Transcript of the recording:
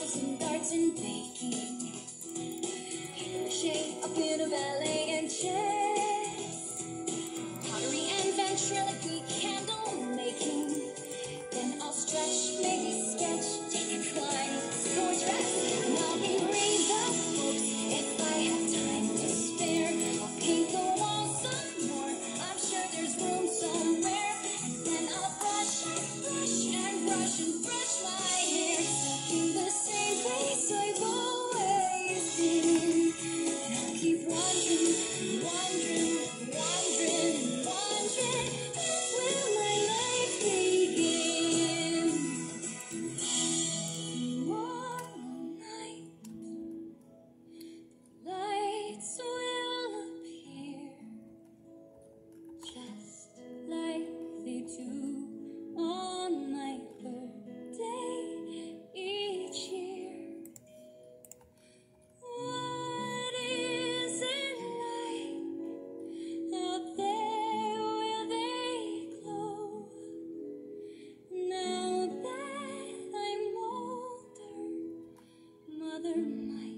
and darts and things. my